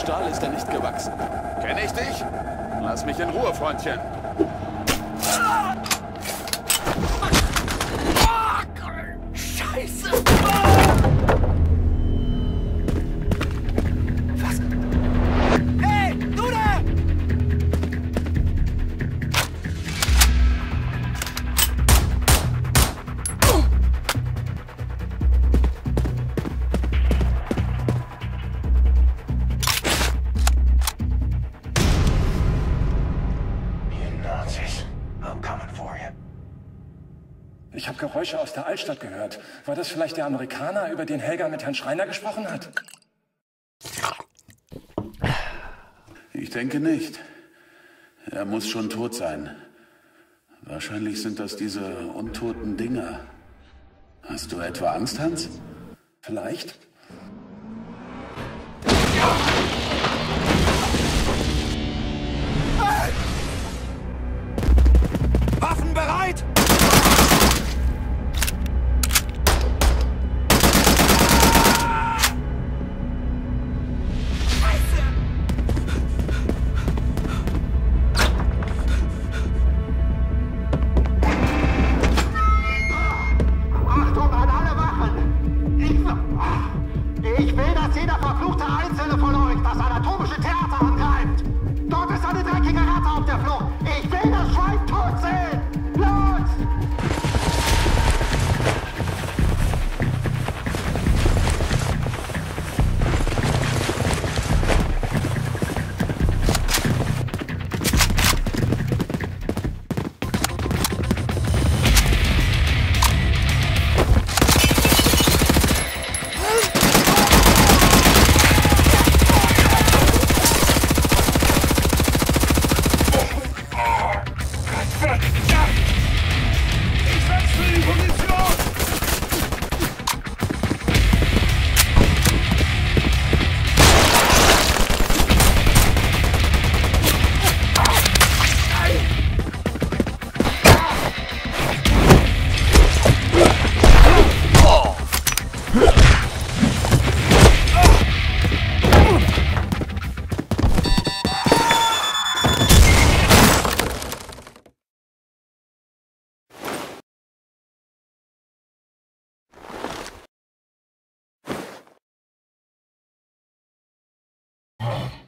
Stahl ist er nicht gewachsen. Kenn ich dich? Lass mich in Ruhe, Freundchen. Scheiße! Ich habe Geräusche aus der Altstadt gehört. War das vielleicht der Amerikaner, über den Helga mit Herrn Schreiner gesprochen hat? Ich denke nicht. Er muss schon tot sein. Wahrscheinlich sind das diese untoten Dinger. Hast du etwa Angst, Hans? Vielleicht? Ich, will, dass jeder verfluchte Einzelne von euch das anatomische Theater angreift! Dort ist eine dreckige Ratte auf der Flucht! Ich will das Schwein tot sehen! Oh.